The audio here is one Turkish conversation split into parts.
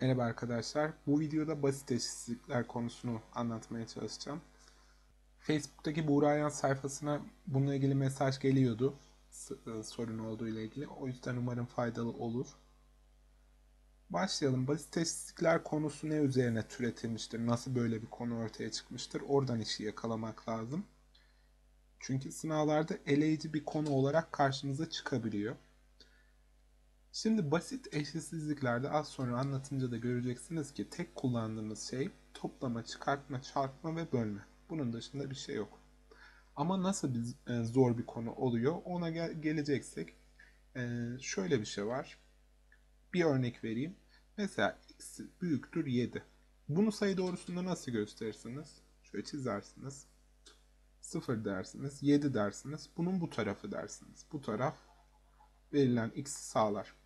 Merhaba arkadaşlar. Bu videoda basit eşitsizlikler konusunu anlatmaya çalışacağım. Facebook'taki Buğra Ayan sayfasına bununla ilgili mesaj geliyordu. E, sorun olduğu ile ilgili. O yüzden umarım faydalı olur. Başlayalım. Basit eşitsizlikler konusu ne üzerine türetilmiştir? Nasıl böyle bir konu ortaya çıkmıştır? Oradan işi yakalamak lazım. Çünkü sınavlarda eleyici bir konu olarak karşımıza çıkabiliyor. Şimdi basit eşitsizliklerde az sonra anlatınca da göreceksiniz ki tek kullandığımız şey toplama, çıkartma, çarpma ve bölme. Bunun dışında bir şey yok. Ama nasıl bir e, zor bir konu oluyor ona gel- geleceksek e, şöyle bir şey var. Bir örnek vereyim. Mesela x büyüktür 7. Bunu sayı doğrusunda nasıl gösterirsiniz? Şöyle çizersiniz. 0 dersiniz, 7 dersiniz. Bunun bu tarafı dersiniz. Bu taraf verilen x'i sağlar.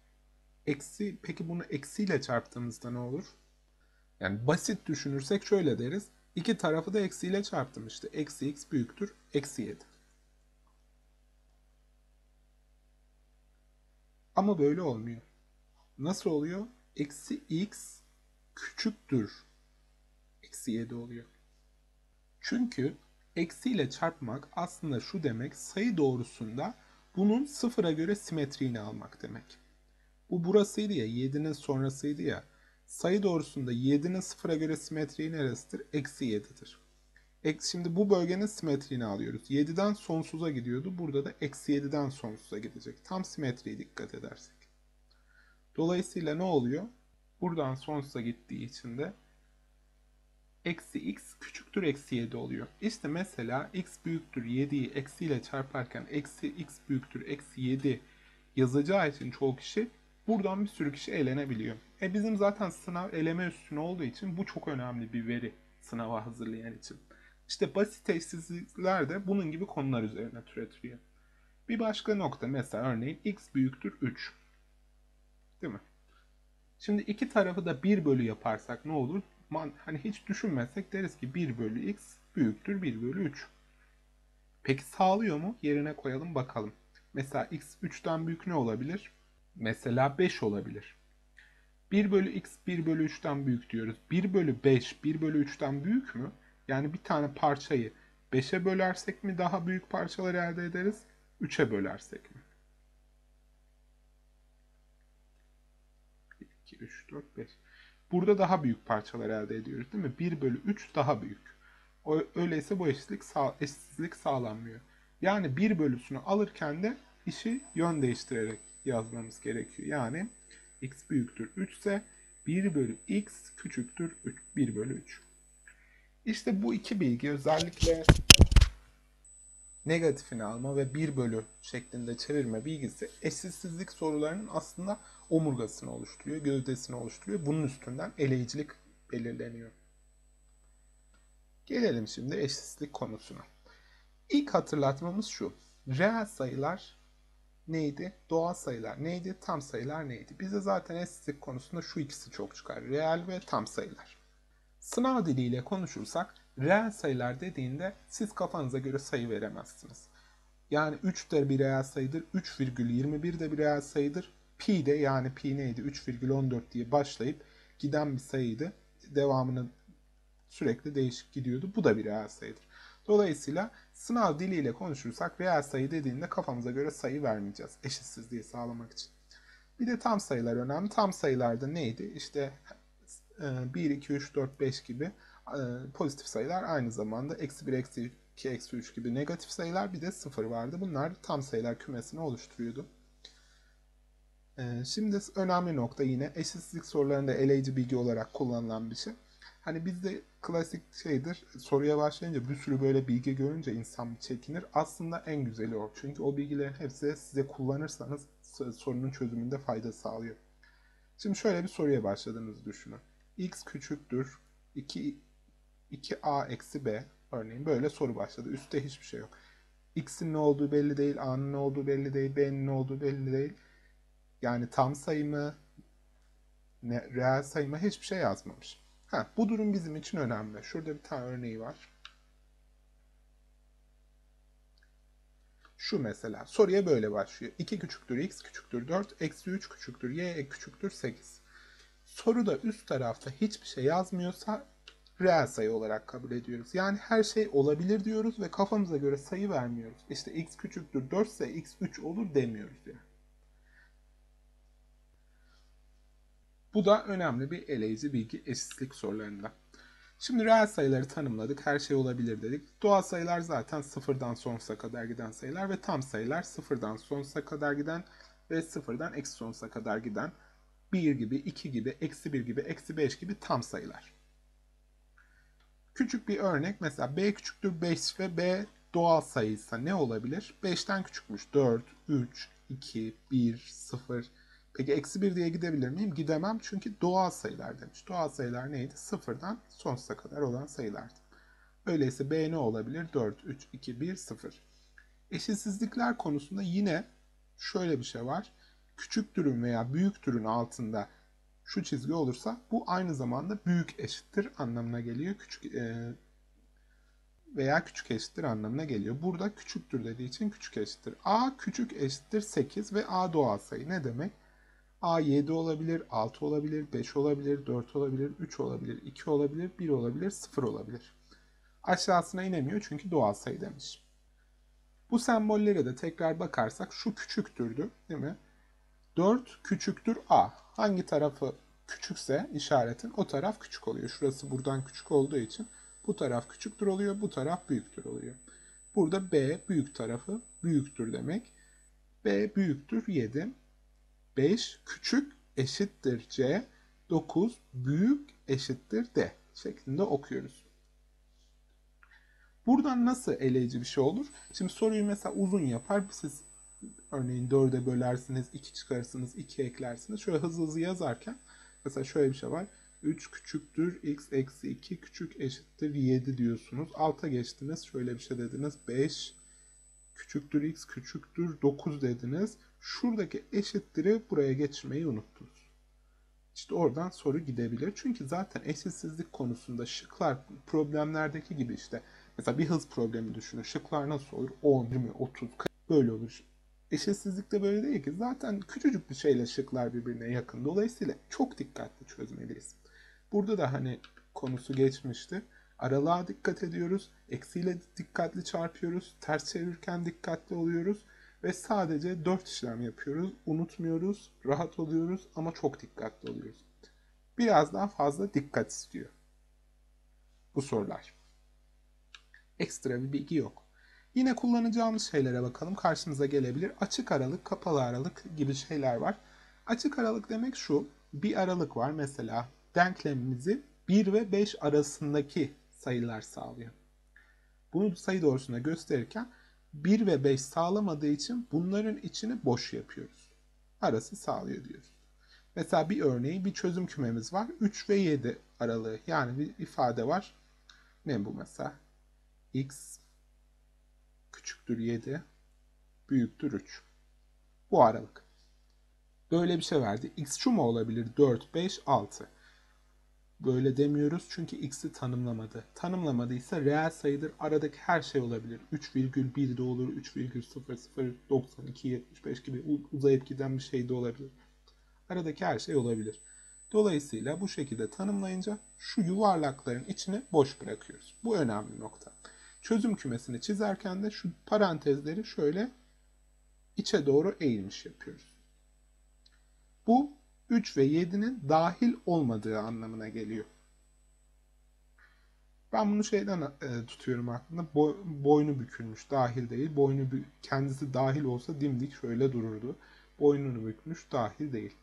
Eksi, peki bunu eksiyle çarptığımızda ne olur? Yani basit düşünürsek şöyle deriz. İki tarafı da eksiyle çarptım işte. Eksi x büyüktür. Eksi 7. Ama böyle olmuyor. Nasıl oluyor? Eksi x küçüktür. Eksi 7 oluyor. Çünkü eksiyle çarpmak aslında şu demek sayı doğrusunda bunun sıfıra göre simetriğini almak demek. Bu burasıydı ya 7'nin sonrasıydı ya. Sayı doğrusunda 7'nin sıfıra göre simetriği neresidir? Eksi 7'dir. Ek- Şimdi bu bölgenin simetriğini alıyoruz. 7'den sonsuza gidiyordu. Burada da eksi 7'den sonsuza gidecek. Tam simetriye dikkat edersek. Dolayısıyla ne oluyor? Buradan sonsuza gittiği için de eksi x küçüktür eksi 7 oluyor. İşte mesela x büyüktür 7'yi eksiyle çarparken eksi x büyüktür eksi 7 yazacağı için çoğu kişi buradan bir sürü kişi eğlenebiliyor. E bizim zaten sınav eleme üstüne olduğu için bu çok önemli bir veri sınava hazırlayan için. İşte basit eşsizlikler de bunun gibi konular üzerine türetiliyor. Bir başka nokta mesela örneğin x büyüktür 3. Değil mi? Şimdi iki tarafı da 1 bölü yaparsak ne olur? Hani hiç düşünmezsek deriz ki 1 bölü x büyüktür 1 bölü 3. Peki sağlıyor mu? Yerine koyalım bakalım. Mesela x 3'ten büyük ne olabilir? Mesela 5 olabilir. 1 bölü x 1 bölü 3'ten büyük diyoruz. 1 bölü 5 1 bölü 3'ten büyük mü? Yani bir tane parçayı 5'e bölersek mi daha büyük parçalar elde ederiz? 3'e bölersek mi? 2, 3, 4, 5. Burada daha büyük parçalar elde ediyoruz değil mi? 1 bölü 3 daha büyük. Öyleyse bu eşitlik eşitsizlik sağlanmıyor. Yani 1 bölüsünü alırken de işi yön değiştirerek yazmamız gerekiyor. Yani x büyüktür 3 ise 1 bölü x küçüktür 3, 1 bölü 3. İşte bu iki bilgi özellikle negatifini alma ve 1 bölü şeklinde çevirme bilgisi eşitsizlik sorularının aslında omurgasını oluşturuyor, gövdesini oluşturuyor. Bunun üstünden eleyicilik belirleniyor. Gelelim şimdi eşitsizlik konusuna. İlk hatırlatmamız şu. Reel sayılar neydi? Doğal sayılar neydi? Tam sayılar neydi? Bize zaten eşitsizlik konusunda şu ikisi çok çıkar. Reel ve tam sayılar. Sınav diliyle konuşursak reel sayılar dediğinde siz kafanıza göre sayı veremezsiniz. Yani 3 de bir reel sayıdır, 3,21 de bir reel sayıdır. Pi de yani pi neydi 3,14 diye başlayıp giden bir sayıydı. Devamını sürekli değişik gidiyordu. Bu da bir reel sayıdır. Dolayısıyla sınav diliyle konuşursak reel sayı dediğinde kafamıza göre sayı vermeyeceğiz. Eşitsizliği sağlamak için. Bir de tam sayılar önemli. Tam sayılarda neydi? İşte 1, 2, 3, 4, 5 gibi e, pozitif sayılar aynı zamanda eksi 1, eksi 2, eksi 3 gibi negatif sayılar bir de 0 vardı. Bunlar tam sayılar kümesini oluşturuyordu. E, Şimdi önemli nokta yine eşitsizlik sorularında eleyici bilgi olarak kullanılan bir şey. Hani bizde klasik şeydir soruya başlayınca bir sürü böyle bilgi görünce insan çekinir. Aslında en güzeli o. Çünkü o bilgilerin hepsi size kullanırsanız sorunun çözümünde fayda sağlıyor. Şimdi şöyle bir soruya başladığınızı düşünün. x küçüktür 2 2a eksi b örneğin böyle soru başladı. Üstte hiçbir şey yok. x'in ne olduğu belli değil, a'nın ne olduğu belli değil, b'nin ne olduğu belli değil. Yani tam sayı mı, ne, reel sayı mı hiçbir şey yazmamış. Ha, bu durum bizim için önemli. Şurada bir tane örneği var. Şu mesela soruya böyle başlıyor. 2 küçüktür x küçüktür 4, eksi 3 küçüktür y küçüktür 8. soruda üst tarafta hiçbir şey yazmıyorsa reel sayı olarak kabul ediyoruz. Yani her şey olabilir diyoruz ve kafamıza göre sayı vermiyoruz. İşte x küçüktür 4 ise x 3 olur demiyoruz yani. Bu da önemli bir eleyici bilgi eşitlik sorularında. Şimdi reel sayıları tanımladık. Her şey olabilir dedik. Doğal sayılar zaten sıfırdan sonsuza kadar giden sayılar ve tam sayılar sıfırdan sonsuza kadar giden ve sıfırdan eksi sonsuza kadar giden 1 gibi, 2 gibi, eksi 1 gibi, eksi 5 gibi tam sayılar. Küçük bir örnek mesela b küçüktür 5 ve b doğal sayıysa ne olabilir? 5'ten küçükmüş 4, 3, 2, 1, 0. Peki eksi 1 diye gidebilir miyim? Gidemem çünkü doğal sayılar demiş. Doğal sayılar neydi? Sıfırdan sonsuza kadar olan sayılardı. Öyleyse b ne olabilir? 4, 3, 2, 1, 0. Eşitsizlikler konusunda yine şöyle bir şey var. Küçük türün veya büyük türün altında şu çizgi olursa bu aynı zamanda büyük eşittir anlamına geliyor. Küçük e, veya küçük eşittir anlamına geliyor. Burada küçüktür dediği için küçük eşittir. A küçük eşittir 8 ve A doğal sayı ne demek? A 7 olabilir, 6 olabilir, 5 olabilir, 4 olabilir, 3 olabilir, 2 olabilir, 1 olabilir, 0 olabilir. Aşağısına inemiyor çünkü doğal sayı demiş. Bu sembollere de tekrar bakarsak şu küçüktürdü değil mi? 4 küçüktür A. Hangi tarafı küçükse işaretin o taraf küçük oluyor. Şurası buradan küçük olduğu için bu taraf küçüktür oluyor, bu taraf büyüktür oluyor. Burada B büyük tarafı büyüktür demek. B büyüktür 7. 5 küçük eşittir C. 9 büyük eşittir D şeklinde okuyoruz. Buradan nasıl eleyici bir şey olur? Şimdi soruyu mesela uzun yapar. Siz örneğin 4'e bölersiniz, 2 çıkarırsınız, 2 eklersiniz. Şöyle hızlı hızlı yazarken mesela şöyle bir şey var. 3 küçüktür x eksi 2 küçük eşittir 7 diyorsunuz. Alta geçtiniz. Şöyle bir şey dediniz. 5 küçüktür x küçüktür 9 dediniz. Şuradaki eşittiri buraya geçirmeyi unuttunuz. İşte oradan soru gidebilir. Çünkü zaten eşitsizlik konusunda şıklar problemlerdeki gibi işte mesela bir hız problemi düşünün. Şıklar nasıl olur? 10, 20, 30, 40 böyle olur. Eşitsizlikte böyle değil ki. Zaten küçücük bir şeyle şıklar birbirine yakın. Dolayısıyla çok dikkatli çözmeliyiz. Burada da hani konusu geçmişti. Aralığa dikkat ediyoruz. Eksiyle dikkatli çarpıyoruz. Ters çevirirken dikkatli oluyoruz. Ve sadece 4 işlem yapıyoruz. Unutmuyoruz. Rahat oluyoruz ama çok dikkatli oluyoruz. Biraz daha fazla dikkat istiyor. Bu sorular. Ekstra bir bilgi yok. Yine kullanacağımız şeylere bakalım. Karşımıza gelebilir. Açık aralık, kapalı aralık gibi şeyler var. Açık aralık demek şu. Bir aralık var mesela denklemimizi 1 ve 5 arasındaki sayılar sağlıyor. Bunu sayı doğrusuna gösterirken 1 ve 5 sağlamadığı için bunların içini boş yapıyoruz. Arası sağlıyor diyoruz. Mesela bir örneği bir çözüm kümemiz var. 3 ve 7 aralığı yani bir ifade var. Ne bu mesela? x küçüktür 7 büyüktür 3. Bu aralık. Böyle bir şey verdi. x şu mu olabilir? 4, 5, 6. Böyle demiyoruz çünkü x'i tanımlamadı. Tanımlamadıysa reel sayıdır. Aradaki her şey olabilir. 3,1 de olur, 3,00, 92, 75 gibi uzayıp giden bir şey de olabilir. Aradaki her şey olabilir. Dolayısıyla bu şekilde tanımlayınca şu yuvarlakların içini boş bırakıyoruz. Bu önemli nokta. Çözüm kümesini çizerken de şu parantezleri şöyle içe doğru eğilmiş yapıyoruz. Bu 3 ve 7'nin dahil olmadığı anlamına geliyor. Ben bunu şeyden e, tutuyorum aklımda. Boy, boynu bükülmüş, dahil değil. Boynu kendisi dahil olsa dimdik şöyle dururdu. Boynunu bükmüş, dahil değil.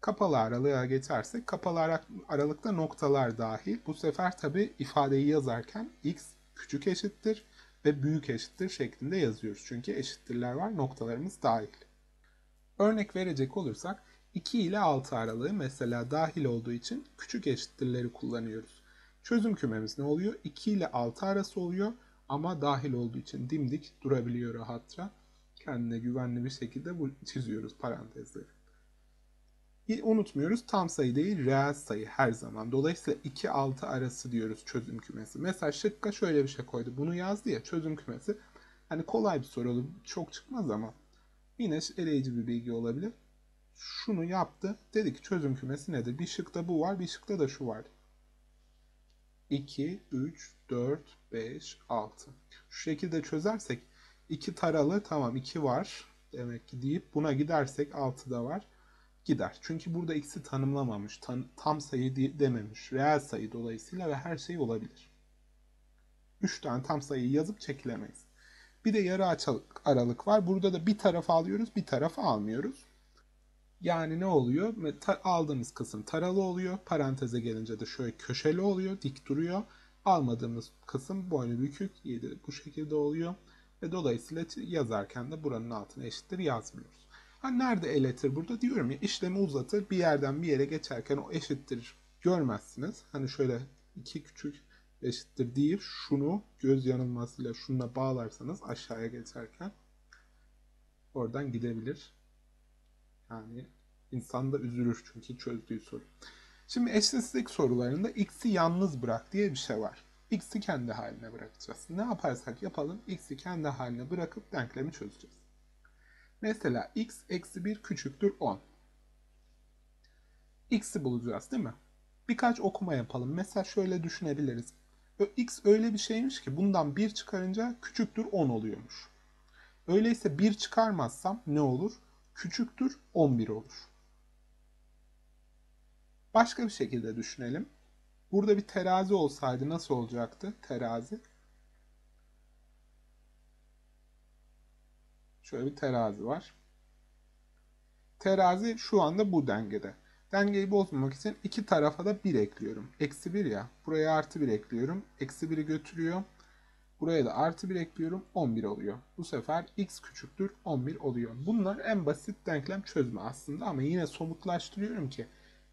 Kapalı aralığa geçersek, kapalı aralıkta noktalar dahil. Bu sefer tabi ifadeyi yazarken x küçük eşittir ve büyük eşittir şeklinde yazıyoruz. Çünkü eşittirler var, noktalarımız dahil. Örnek verecek olursak 2 ile 6 aralığı mesela dahil olduğu için küçük eşittirleri kullanıyoruz. Çözüm kümemiz ne oluyor? 2 ile 6 arası oluyor ama dahil olduğu için dimdik durabiliyor rahatça. Kendine güvenli bir şekilde bu çiziyoruz parantezleri. Unutmuyoruz tam sayı değil reel sayı her zaman. Dolayısıyla 2-6 arası diyoruz çözüm kümesi. Mesela şıkka şöyle bir şey koydu. Bunu yazdı ya çözüm kümesi. Hani kolay bir soru olur. Çok çıkmaz ama Yine eleyici bir bilgi olabilir. şunu yaptı. Dedi ki çözüm kümesi nedir? Bir şıkta bu var, bir şıkta da şu var. 2, 3, 4, 5, 6. Şu şekilde çözersek 2 taralı tamam 2 var demek ki deyip buna gidersek 6 da var gider. Çünkü burada x'i tanımlamamış. Tan tam sayı dememiş. Reel sayı dolayısıyla ve her şey olabilir. 3 tane tam sayıyı yazıp çekilemeyiz. Bir de yarı aralık var. Burada da bir tarafı alıyoruz, bir tarafı almıyoruz. Yani ne oluyor? Aldığımız kısım taralı oluyor. Paranteze gelince de şöyle köşeli oluyor, dik duruyor. Almadığımız kısım boynu bükük, bu şekilde oluyor. Ve dolayısıyla yazarken de buranın altına eşittir yazmıyoruz. Ha nerede eletir burada? Diyorum ya işlemi uzatır. Bir yerden bir yere geçerken o eşittir görmezsiniz. Hani şöyle iki küçük eşittir deyip şunu göz yanılmasıyla şununla bağlarsanız aşağıya geçerken oradan gidebilir. Yani insan da üzülür çünkü çözdüğü soru. Şimdi eşitsizlik sorularında x'i yalnız bırak diye bir şey var. x'i kendi haline bırakacağız. Ne yaparsak yapalım x'i kendi haline bırakıp denklemi çözeceğiz. Mesela x eksi 1 küçüktür 10. x'i bulacağız değil mi? Birkaç okuma yapalım. Mesela şöyle düşünebiliriz. X öyle bir şeymiş ki bundan 1 çıkarınca küçüktür 10 oluyormuş. Öyleyse 1 çıkarmazsam ne olur? Küçüktür 11 olur. Başka bir şekilde düşünelim. Burada bir terazi olsaydı nasıl olacaktı? Terazi. Şöyle bir terazi var. Terazi şu anda bu dengede. Dengeyi bozmamak için iki tarafa da 1 ekliyorum. Eksi 1 ya. Buraya artı 1 ekliyorum. Eksi 1'i götürüyor. Buraya da artı 1 ekliyorum. 11 oluyor. Bu sefer x küçüktür 11 oluyor. Bunlar en basit denklem çözme aslında ama yine somutlaştırıyorum ki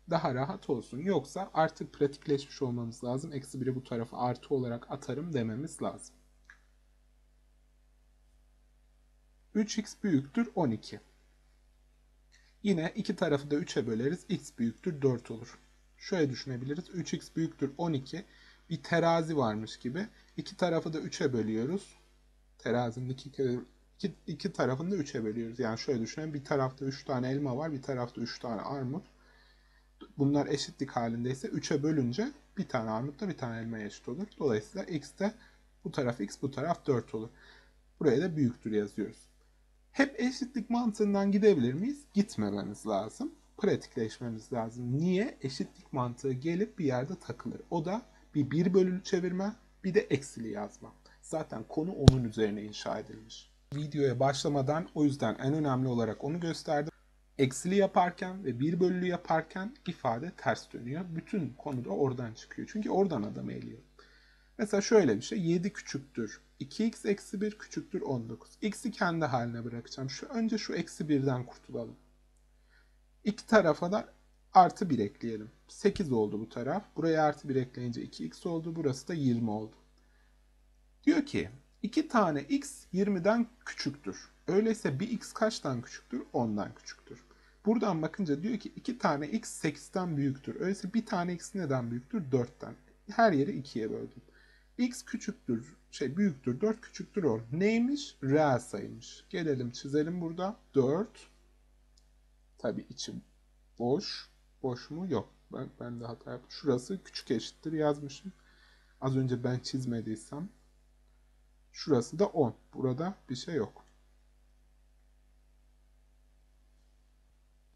daha rahat olsun. Yoksa artık pratikleşmiş olmamız lazım. Eksi 1'i bu tarafa artı olarak atarım dememiz lazım. 3x büyüktür 12. Yine iki tarafı da 3'e böleriz. x büyüktür 4 olur. Şöyle düşünebiliriz. 3x büyüktür 12. Bir terazi varmış gibi. İki tarafı da 3'e bölüyoruz. Terazinin iki, iki, iki tarafını da 3'e bölüyoruz. Yani şöyle düşünelim. Bir tarafta 3 tane elma var. Bir tarafta 3 tane armut. Bunlar eşitlik halindeyse 3'e bölünce bir tane armutla bir tane elma eşit olur. Dolayısıyla x de bu taraf x bu taraf 4 olur. Buraya da büyüktür yazıyoruz. Hep eşitlik mantığından gidebilir miyiz? Gitmememiz lazım. Pratikleşmemiz lazım. Niye? Eşitlik mantığı gelip bir yerde takılır. O da bir bir bölülü çevirme bir de eksili yazma. Zaten konu onun üzerine inşa edilmiş. Videoya başlamadan o yüzden en önemli olarak onu gösterdim. Eksili yaparken ve bir bölülü yaparken ifade ters dönüyor. Bütün konu da oradan çıkıyor. Çünkü oradan adam eliyor. Mesela şöyle bir şey. 7 küçüktür 2x eksi 1 küçüktür 19. x'i kendi haline bırakacağım. Şu Önce şu eksi 1'den kurtulalım. İki tarafa da artı 1 ekleyelim. 8 oldu bu taraf. Buraya artı 1 ekleyince 2x oldu. Burası da 20 oldu. Diyor ki 2 tane x 20'den küçüktür. Öyleyse bir x kaçtan küçüktür? 10'dan küçüktür. Buradan bakınca diyor ki 2 tane x 8'den büyüktür. Öyleyse bir tane x neden büyüktür? 4'ten. Her yeri 2'ye böldüm. X küçüktür şey büyüktür 4 küçüktür 10. Neymiş? Reel sayıymış. Gelelim çizelim burada. 4 tabi içi boş. Boş mu? Yok. Ben, ben de hata yaptım. Şurası küçük eşittir yazmışım. Az önce ben çizmediysem. Şurası da 10. Burada bir şey yok.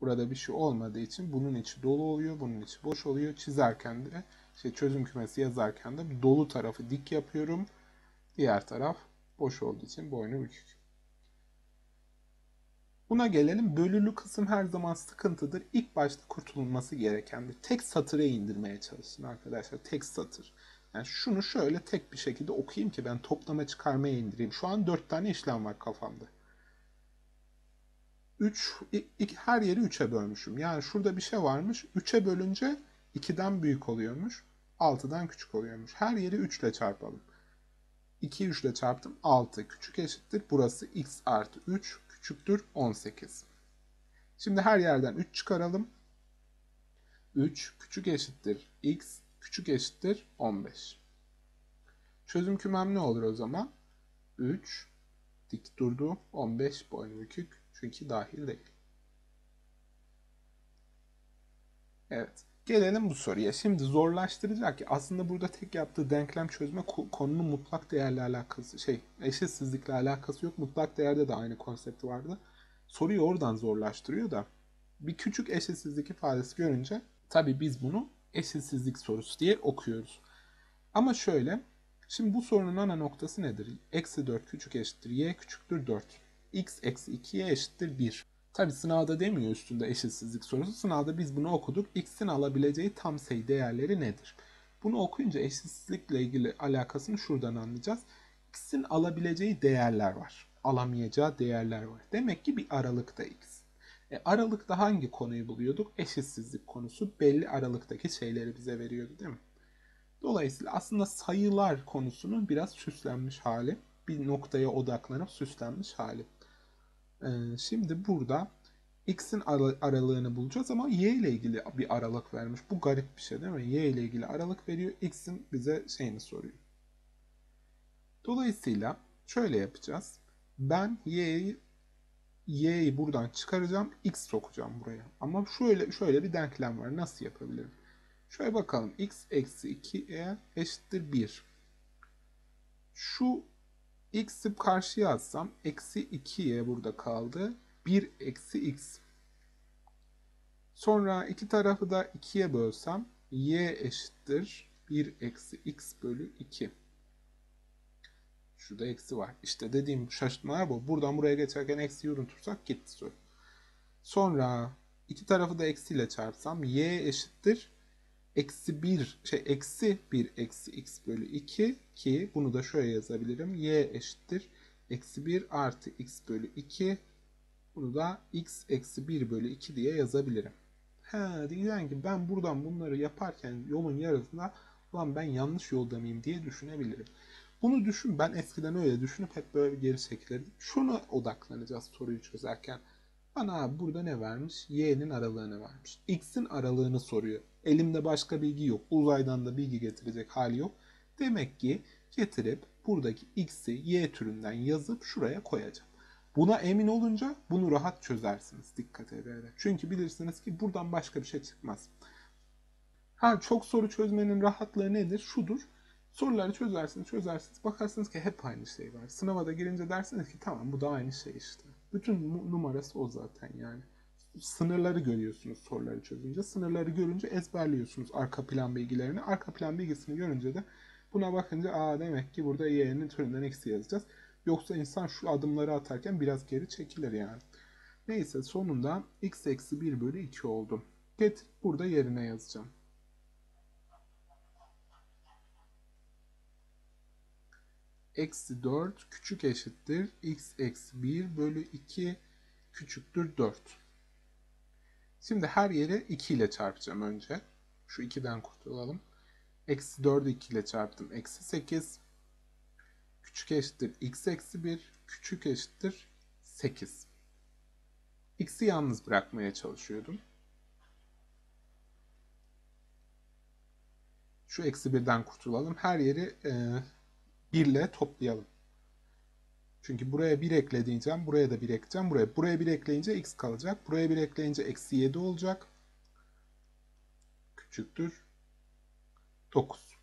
Burada bir şey olmadığı için bunun içi dolu oluyor, bunun içi boş oluyor. Çizerken de şey çözüm kümesi yazarken de dolu tarafı dik yapıyorum. Diğer taraf boş olduğu için boynu bükük. Buna gelelim. Bölülü kısım her zaman sıkıntıdır. İlk başta kurtulunması gerekendir. Tek satıra indirmeye çalışın arkadaşlar. Tek satır. Yani şunu şöyle tek bir şekilde okuyayım ki ben toplama çıkarmaya indireyim. Şu an 4 tane işlem var kafamda. 3 her yeri 3'e bölmüşüm. Yani şurada bir şey varmış. 3'e bölünce 2'den büyük oluyormuş. 6'dan küçük oluyormuş. Her yeri 3 ile çarpalım. 2 3 ile çarptım 6 küçük eşittir. Burası x artı 3 küçüktür 18. Şimdi her yerden 3 çıkaralım. 3 küçük eşittir x küçük eşittir 15. Çözüm kümem ne olur o zaman? 3 dik durdu 15 boynu bükük çünkü dahil değil. Evet. Gelelim bu soruya. Şimdi zorlaştıracak ki aslında burada tek yaptığı denklem çözme ko- konunun mutlak değerle alakası şey eşitsizlikle alakası yok. Mutlak değerde de aynı konsepti vardı. Soruyu oradan zorlaştırıyor da bir küçük eşitsizlik ifadesi görünce tabii biz bunu eşitsizlik sorusu diye okuyoruz. Ama şöyle şimdi bu sorunun ana noktası nedir? Eksi 4 küçük eşittir y küçüktür 4. x eksi 2y eşittir 1. Tabi sınavda demiyor üstünde eşitsizlik sorusu. Sınavda biz bunu okuduk. X'in alabileceği tam sayı değerleri nedir? Bunu okuyunca eşitsizlikle ilgili alakasını şuradan anlayacağız. X'in alabileceği değerler var. Alamayacağı değerler var. Demek ki bir aralıkta X. E, aralıkta hangi konuyu buluyorduk? Eşitsizlik konusu belli aralıktaki şeyleri bize veriyordu değil mi? Dolayısıyla aslında sayılar konusunun biraz süslenmiş hali. Bir noktaya odaklanıp süslenmiş hali. Ee, şimdi burada x'in aralığını bulacağız ama y ile ilgili bir aralık vermiş. Bu garip bir şey değil mi? Y ile ilgili aralık veriyor. x'in bize şeyini soruyor. Dolayısıyla şöyle yapacağız. Ben y'yi y'yi buradan çıkaracağım. x sokacağım buraya. Ama şöyle şöyle bir denklem var. Nasıl yapabilirim? Şöyle bakalım. x eksi 2e eşittir 1. Şu x'i karşıya atsam eksi 2y burada kaldı. 1 eksi x. Sonra iki tarafı da 2'ye bölsem y eşittir 1 eksi x bölü 2. Şurada eksi var. İşte dediğim şaşırtmalar bu. Buradan buraya geçerken eksi unutursak gitti soru. Sonra iki tarafı da eksiyle çarpsam y eşittir eksi 1 şey eksi 1 eksi x bölü 2 ki bunu da şöyle yazabilirim. y eşittir eksi 1 artı x bölü 2 bunu da x eksi 1 bölü 2 diye yazabilirim. Ha diyeceksin ki ben buradan bunları yaparken yolun yarısında ulan ben yanlış yolda mıyım diye düşünebilirim. Bunu düşün ben eskiden öyle düşünüp hep böyle geri çekilirdim. Şuna odaklanacağız soruyu çözerken. Bana burada ne vermiş? Y'nin aralığını vermiş. X'in aralığını soruyor. Elimde başka bilgi yok. Uzaydan da bilgi getirecek hali yok. Demek ki getirip buradaki X'i Y türünden yazıp şuraya koyacağım. Buna emin olunca bunu rahat çözersiniz dikkat ederek. Çünkü bilirsiniz ki buradan başka bir şey çıkmaz. Ha çok soru çözmenin rahatlığı nedir? Şudur. Soruları çözersiniz, çözersiniz. Bakarsınız ki hep aynı şey var. Sınava da girince dersiniz ki tamam bu da aynı şey işte. Bütün numarası o zaten yani. Sınırları görüyorsunuz soruları çözünce. Sınırları görünce ezberliyorsunuz arka plan bilgilerini. Arka plan bilgisini görünce de buna bakınca aa demek ki burada y'nin türünden eksi yazacağız. Yoksa insan şu adımları atarken biraz geri çekilir yani. Neyse sonunda x eksi 1 bölü 2 oldu. Getir burada yerine yazacağım. eksi 4 küçük eşittir x eksi 1 bölü 2 küçüktür 4. Şimdi her yere 2 ile çarpacağım önce. Şu 2'den kurtulalım. Eksi 4'ü 2 ile çarptım. Eksi 8 küçük eşittir x eksi 1 küçük eşittir 8. X'i yalnız bırakmaya çalışıyordum. Şu eksi 1'den kurtulalım. Her yeri e, 1 ile toplayalım. Çünkü buraya 1 ekleyeceğim. Buraya da 1 ekleyeceğim. Buraya. Buraya 1 ekleyince x kalacak. Buraya 1 ekleyince eksi 7 olacak. Küçüktür. 9.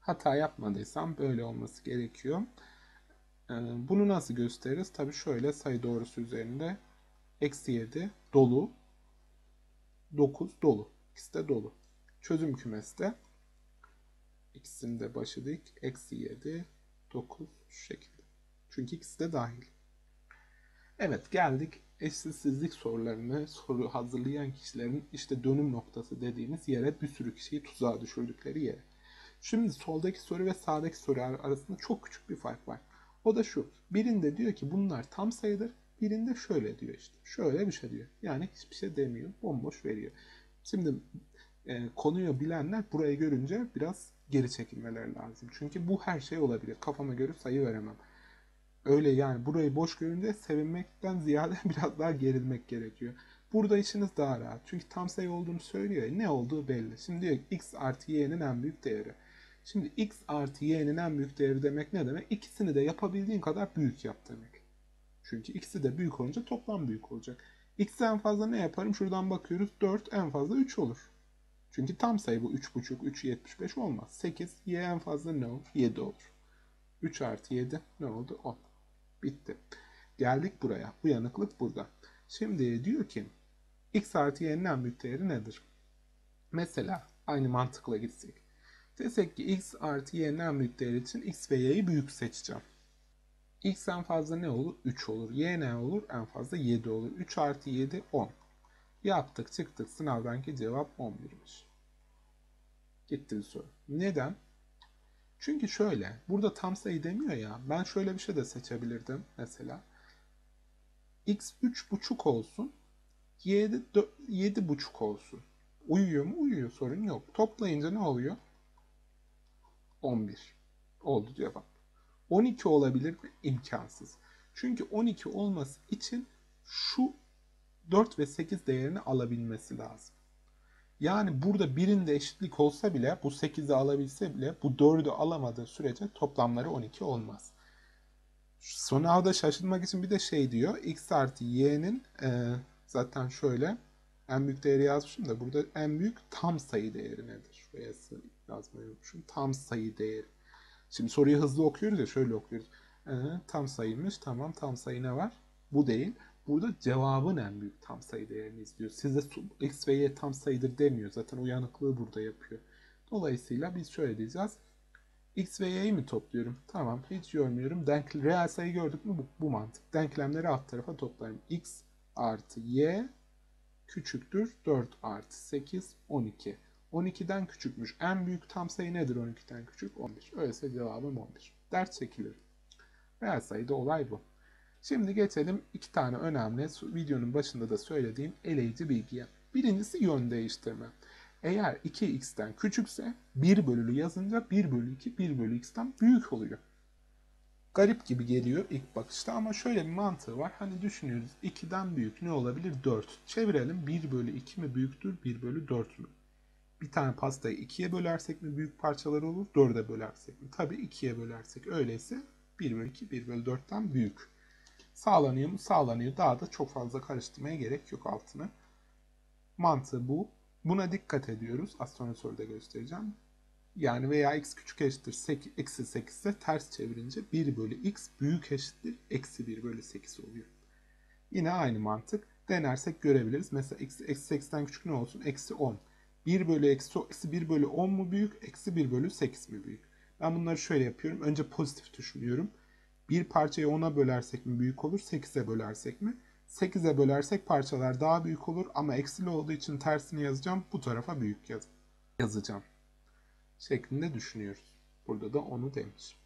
Hata yapmadıysam böyle olması gerekiyor. Ee, bunu nasıl gösteririz? Tabi şöyle sayı doğrusu üzerinde eksi 7 dolu 9 dolu. İkisi de dolu. Çözüm kümesi de İkisinin de başı dik. Eksi 7, 9 şu şekilde. Çünkü ikisi de dahil. Evet geldik eşitsizlik sorularını soru hazırlayan kişilerin işte dönüm noktası dediğimiz yere bir sürü kişiyi tuzağa düşürdükleri yere. Şimdi soldaki soru ve sağdaki soru arasında çok küçük bir fark var. O da şu. Birinde diyor ki bunlar tam sayıdır. Birinde şöyle diyor işte. Şöyle bir şey diyor. Yani hiçbir şey demiyor. Bomboş veriyor. Şimdi e, konuyu bilenler burayı görünce biraz geri çekilmeleri lazım. Çünkü bu her şey olabilir. Kafama göre sayı veremem. Öyle yani burayı boş görünce sevinmekten ziyade biraz daha gerilmek gerekiyor. Burada işiniz daha rahat. Çünkü tam sayı olduğunu söylüyor. Ne olduğu belli. Şimdi diyor ki x artı y'nin en büyük değeri. Şimdi x artı y'nin en büyük değeri demek ne demek? İkisini de yapabildiğin kadar büyük yap demek. Çünkü ikisi de büyük olunca toplam büyük olacak. X en fazla ne yaparım? Şuradan bakıyoruz. 4 en fazla 3 olur. Çünkü tam sayı bu 3,5, 3, 75 olmaz. 8, y en fazla ne olur? 7 olur. 3 artı 7 ne oldu? 10. Bitti. Geldik buraya. Uyanıklık burada. Şimdi diyor ki x artı y'nin en büyük değeri nedir? Mesela aynı mantıkla gitsek. Desek ki x artı y'nin en büyük değeri için x ve y'yi büyük seçeceğim. x en fazla ne olur? 3 olur. y ne olur? En fazla 7 olur. 3 artı 7 10. Yaptık çıktık sınavdanki cevap 11'miş. Gitti bir soru. Neden? Çünkü şöyle burada tam sayı demiyor ya ben şöyle bir şey de seçebilirdim mesela. x 3,5 olsun y de 7,5 olsun. Uyuyor mu? Uyuyor sorun yok. Toplayınca ne oluyor? 11. Oldu cevap. 12 olabilir mi? İmkansız. Çünkü 12 olması için şu 4 ve 8 değerini alabilmesi lazım. Yani burada birinde eşitlik olsa bile bu 8'i alabilse bile bu 4'ü alamadığı sürece toplamları 12 olmaz. Sınavda şaşırtmak için bir de şey diyor. x artı y'nin e, zaten şöyle en büyük değeri yazmışım da burada en büyük tam sayı değeri nedir? Şuraya yazmayı unutmuşum. Tam sayı değeri. Şimdi soruyu hızlı okuyoruz ya şöyle okuyoruz. E, tam sayıymış. Tamam tam sayı ne var? Bu değil. Burada cevabın en büyük tam sayı değerini istiyor. Size x ve y tam sayıdır demiyor. Zaten uyanıklığı burada yapıyor. Dolayısıyla biz şöyle diyeceğiz. x ve y'yi mi topluyorum? Tamam hiç yormuyorum. Denk, reel sayı gördük mü bu, bu mantık. Denklemleri alt tarafa toplarım. x artı y küçüktür 4 artı 8 12. 12'den küçükmüş. En büyük tam sayı nedir 12'den küçük? 11. Öyleyse cevabım 11. Dert çekilir. Reel sayıda olay bu. Şimdi geçelim iki tane önemli videonun başında da söylediğim eleyici bilgiye. Birincisi yön değiştirme. Eğer 2x'ten küçükse 1 bölülü yazınca 1 bölü 2 1 bölü x'ten büyük oluyor. Garip gibi geliyor ilk bakışta ama şöyle bir mantığı var. Hani düşünüyoruz 2'den büyük ne olabilir? 4. Çevirelim 1 bölü 2 mi büyüktür 1 bölü 4 mü? Bir tane pastayı 2'ye bölersek mi büyük parçalar olur? 4'e bölersek mi? Tabii 2'ye bölersek öyleyse 1 bölü 2 1 bölü 4'ten büyük. Sağlanıyor mu? Sağlanıyor. Daha da çok fazla karıştırmaya gerek yok altını. Mantığı bu. Buna dikkat ediyoruz. Az sonra soruda göstereceğim. Yani veya x küçük eşittir 8, eksi 8 ise ters çevirince 1 bölü x büyük eşittir eksi 1 bölü 8 oluyor. Yine aynı mantık. Denersek görebiliriz. Mesela x eksi 8'den küçük ne olsun? Eksi 10. 1 bölü eksi, eksi 1 bölü 10 mu büyük? Eksi 1 bölü 8 mi büyük? Ben bunları şöyle yapıyorum. Önce pozitif düşünüyorum. Bir parçayı 10'a bölersek mi büyük olur, 8'e bölersek mi? 8'e bölersek parçalar daha büyük olur ama eksili olduğu için tersini yazacağım. Bu tarafa büyük yaz yazacağım. Şeklinde düşünüyoruz. Burada da onu demiş.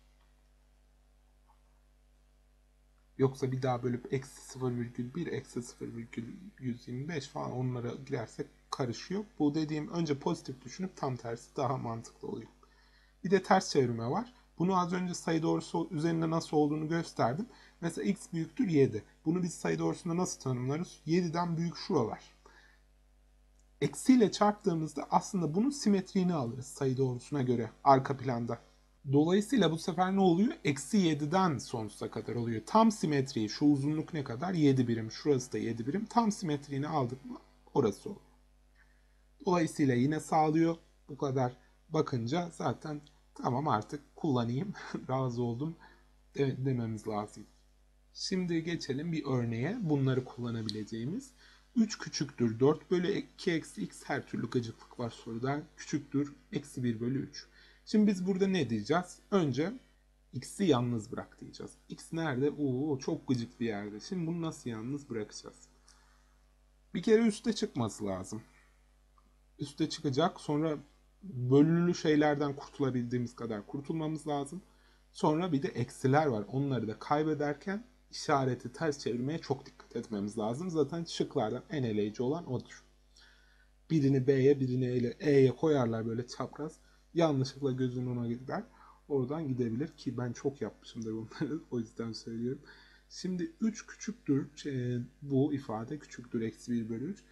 Yoksa bir daha bölüp eksi 0,1, eksi 0,125 falan onlara girersek karışıyor. Bu dediğim önce pozitif düşünüp tam tersi daha mantıklı oluyor. Bir de ters çevirme var. Bunu az önce sayı doğrusu üzerinde nasıl olduğunu gösterdim. Mesela x büyüktür 7. Bunu biz sayı doğrusunda nasıl tanımlarız? 7'den büyük şuralar. Eksiyle çarptığımızda aslında bunun simetriğini alırız sayı doğrusuna göre arka planda. Dolayısıyla bu sefer ne oluyor? Eksi 7'den sonsuza kadar oluyor. Tam simetriği şu uzunluk ne kadar? 7 birim. Şurası da 7 birim. Tam simetriğini aldık mı orası oluyor. Dolayısıyla yine sağlıyor. Bu kadar bakınca zaten tamam artık kullanayım, razı oldum dememiz lazım. Şimdi geçelim bir örneğe bunları kullanabileceğimiz. 3 küçüktür 4 bölü 2 eksi x her türlü gıcıklık var soruda. Küçüktür eksi 1 bölü 3. Şimdi biz burada ne diyeceğiz? Önce x'i yalnız bırak diyeceğiz. x nerede? Oo çok gıcık bir yerde. Şimdi bunu nasıl yalnız bırakacağız? Bir kere üste çıkması lazım. Üste çıkacak. Sonra bölünülü şeylerden kurtulabildiğimiz kadar kurtulmamız lazım. Sonra bir de eksiler var. Onları da kaybederken işareti ters çevirmeye çok dikkat etmemiz lazım. Zaten şıklardan en eleyici olan odur. Birini B'ye birini E'ye koyarlar böyle çapraz. Yanlışlıkla gözün ona gider. Oradan gidebilir ki ben çok yapmışımdır bunları. o yüzden söylüyorum. Şimdi 3 küçüktür şey, bu ifade küçüktür eksi 1 bölü 3.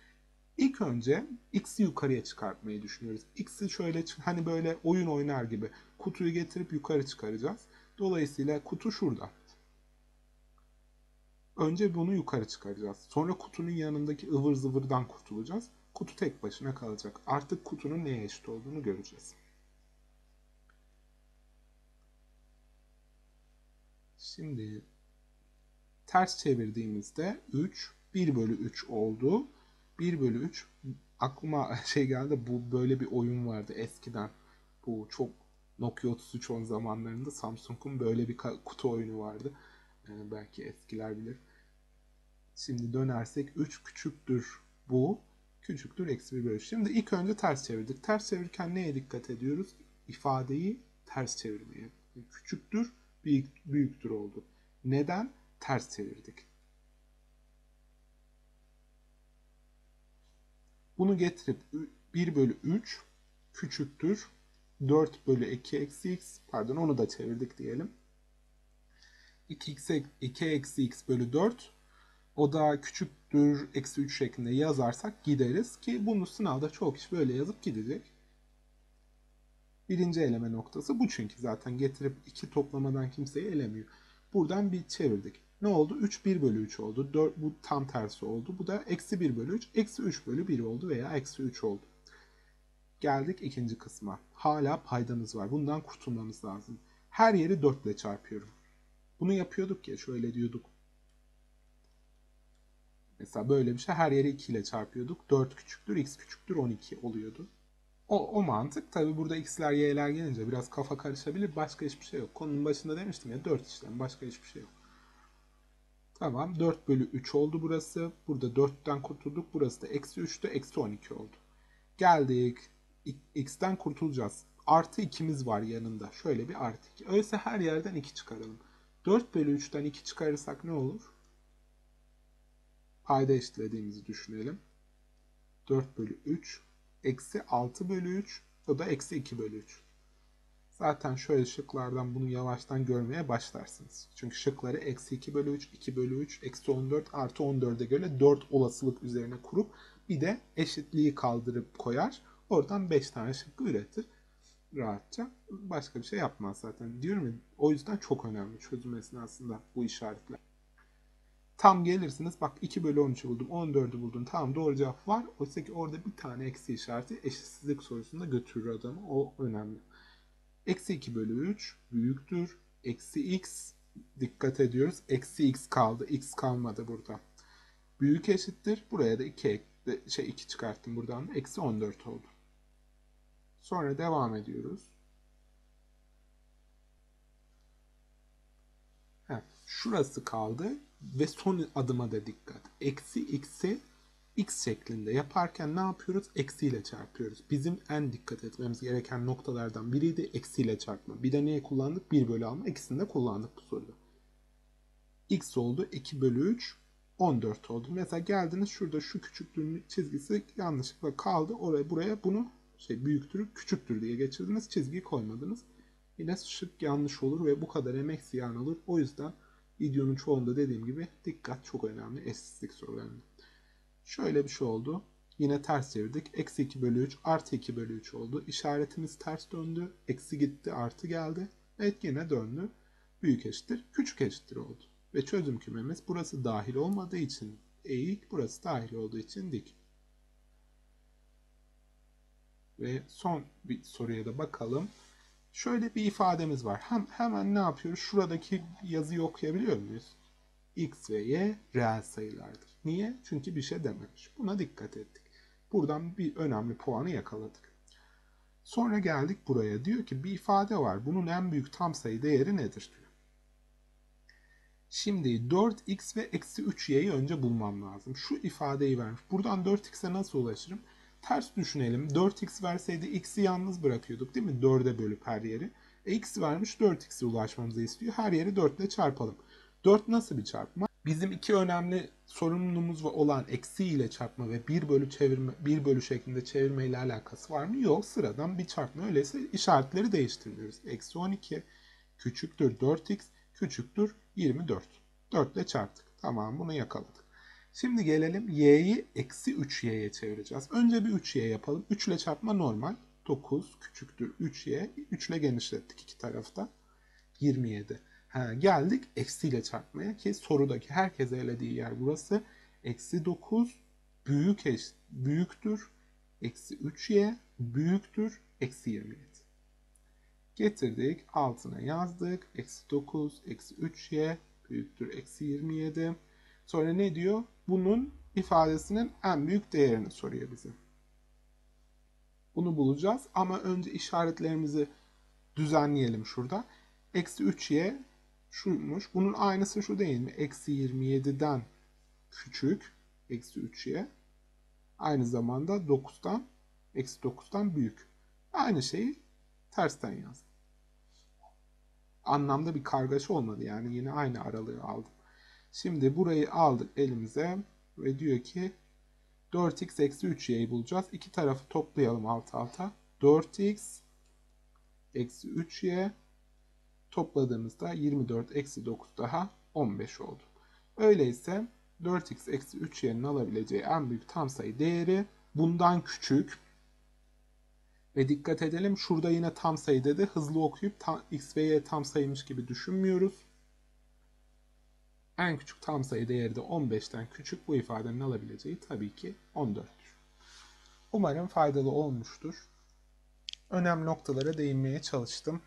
İlk önce x'i yukarıya çıkartmayı düşünüyoruz. X'i şöyle hani böyle oyun oynar gibi kutuyu getirip yukarı çıkaracağız. Dolayısıyla kutu şurada. Önce bunu yukarı çıkaracağız. Sonra kutunun yanındaki ıvır zıvırdan kurtulacağız. Kutu tek başına kalacak. Artık kutunun neye eşit olduğunu göreceğiz. Şimdi ters çevirdiğimizde 3 1 bölü 3 oldu. 1 bölü 3 aklıma şey geldi bu böyle bir oyun vardı eskiden. Bu çok Nokia 3310 zamanlarında Samsung'un böyle bir kutu oyunu vardı. Ee, belki eskiler bilir. Şimdi dönersek 3 küçüktür bu. Küçüktür eksi 1 bölü. Şimdi ilk önce ters çevirdik. Ters çevirirken neye dikkat ediyoruz? İfadeyi ters çevirmeye. Küçüktür, büyük, büyüktür oldu. Neden? Ters çevirdik. Bunu getirip 1 bölü 3 küçüktür 4 bölü 2 eksi x pardon onu da çevirdik diyelim. 2x 2 eksi x bölü 4 o da küçüktür eksi 3 şeklinde yazarsak gideriz ki bunu sınavda çok kişi böyle yazıp gidecek. Birinci eleme noktası bu çünkü zaten getirip iki toplamadan kimseyi elemiyor. Buradan bir çevirdik. Ne oldu? 3 1 bölü 3 oldu. 4, bu tam tersi oldu. Bu da eksi 1 bölü 3. Eksi 3 bölü 1 oldu veya eksi 3 oldu. Geldik ikinci kısma. Hala paydanız var. Bundan kurtulmamız lazım. Her yeri 4 ile çarpıyorum. Bunu yapıyorduk ya şöyle diyorduk. Mesela böyle bir şey her yeri 2 ile çarpıyorduk. 4 küçüktür, x küçüktür 12 oluyordu. O, o mantık tabi burada x'ler y'ler gelince biraz kafa karışabilir. Başka hiçbir şey yok. Konunun başında demiştim ya 4 işlem başka hiçbir şey yok. Tamam 4 bölü 3 oldu burası. Burada 4'ten kurtulduk. Burası da eksi 3'te eksi 12 oldu. Geldik. X'ten kurtulacağız. Artı 2'miz var yanında. Şöyle bir artı 2. Öyleyse her yerden 2 çıkaralım. 4 bölü 3'ten 2 çıkarırsak ne olur? Payda eşitlediğimizi düşünelim. 4 bölü 3 eksi 6 bölü 3 o da eksi 2 bölü 3. Zaten şöyle şıklardan bunu yavaştan görmeye başlarsınız. Çünkü şıkları eksi 2 bölü 3, 2 bölü 3, eksi 14 artı 14'e göre 4 olasılık üzerine kurup bir de eşitliği kaldırıp koyar. Oradan 5 tane şıkkı üretir rahatça. Başka bir şey yapmaz zaten. Diyorum ya o yüzden çok önemli çözüm esnasında bu işaretler. Tam gelirsiniz bak 2 bölü 13'ü buldum 14'ü buldum tamam doğru cevap var. Oysa ki orada bir tane eksi işareti eşitsizlik sorusunda götürür adamı o önemli. Eksi 2 bölü 3 büyüktür. Eksi x dikkat ediyoruz. Eksi x kaldı. x kalmadı burada. Büyük eşittir. Buraya da 2 şey 2 çıkarttım buradan. Eksi 14 oldu. Sonra devam ediyoruz. Heh, şurası kaldı ve son adıma da dikkat. Eksi x'i x şeklinde yaparken ne yapıyoruz? Eksiyle çarpıyoruz. Bizim en dikkat etmemiz gereken noktalardan biriydi eksiyle çarpma. Bir de neye kullandık? 1 bölü alma. İkisini de kullandık bu soruda. x oldu. 2 bölü 3 14 oldu. Mesela geldiniz şurada şu küçüklüğün çizgisi yanlışlıkla kaldı. Oraya buraya bunu şey büyüktür, küçüktür diye geçirdiniz. Çizgiyi koymadınız. Yine şık yanlış olur ve bu kadar emek ziyan olur. O yüzden videonun çoğunda dediğim gibi dikkat çok önemli eşsizlik sorularında. Şöyle bir şey oldu. Yine ters çevirdik. Eksi 2 bölü 3 artı 2 bölü 3 oldu. İşaretimiz ters döndü. Eksi gitti artı geldi. Evet yine döndü. Büyük eşittir. Küçük eşittir oldu. Ve çözüm kümemiz burası dahil olmadığı için eğik. Burası dahil olduğu için dik. Ve son bir soruya da bakalım. Şöyle bir ifademiz var. Hem, hemen ne yapıyoruz? Şuradaki yazıyı okuyabiliyor muyuz? X ve Y reel sayılardır. Niye? Çünkü bir şey dememiş. Buna dikkat ettik. Buradan bir önemli puanı yakaladık. Sonra geldik buraya. Diyor ki bir ifade var. Bunun en büyük tam sayı değeri nedir diyor. Şimdi 4x ve eksi 3y'yi önce bulmam lazım. Şu ifadeyi vermiş. Buradan 4x'e nasıl ulaşırım? Ters düşünelim. 4x verseydi x'i yalnız bırakıyorduk değil mi? 4'e bölüp her yeri. E, x vermiş 4x'e ulaşmamızı istiyor. Her yeri 4 ile çarpalım. 4 nasıl bir çarpma? Bizim iki önemli sorumluluğumuz olan eksi ile çarpma ve 1 bölü çevirme 1 bölü şeklinde çevirme ile alakası var mı? Yok. Sıradan bir çarpma. Öyleyse işaretleri değiştirmiyoruz. Eksi 12 küçüktür 4x küçüktür 24. 4 ile çarptık. Tamam bunu yakaladık. Şimdi gelelim y'yi eksi 3y'ye çevireceğiz. Önce bir 3y yapalım. 3 ile çarpma normal. 9 küçüktür 3y. 3 ile genişlettik iki tarafta. 27. Geldik eksiyle çarpmaya ki sorudaki herkese elediği yer burası. Eksi 9 büyük eş, büyüktür. Eksi 3y büyüktür. Eksi 27. Getirdik altına yazdık. Eksi 9 eksi 3y büyüktür. Eksi 27. Sonra ne diyor? Bunun ifadesinin en büyük değerini soruyor bize. Bunu bulacağız ama önce işaretlerimizi düzenleyelim şurada. Eksi 3y şuymuş. Bunun aynısı şu değil mi? Eksi 27'den küçük. Eksi 3y. Aynı zamanda 9'dan eksi 9'dan büyük. Aynı şeyi tersten yaz. Anlamda bir kargaşa olmadı yani yine aynı aralığı aldım. Şimdi burayı aldık elimize ve diyor ki 4x eksi 3y'yi bulacağız. İki tarafı toplayalım alt alta. 4x eksi 3y topladığımızda 24 eksi 9 daha 15 oldu. Öyleyse 4x eksi 3y'nin alabileceği en büyük tam sayı değeri bundan küçük. Ve dikkat edelim şurada yine tam sayı dedi. Hızlı okuyup tam, x ve y tam sayıymış gibi düşünmüyoruz. En küçük tam sayı değeri de 15'ten küçük. Bu ifadenin alabileceği tabii ki 14'tür. Umarım faydalı olmuştur. Önemli noktalara değinmeye çalıştım.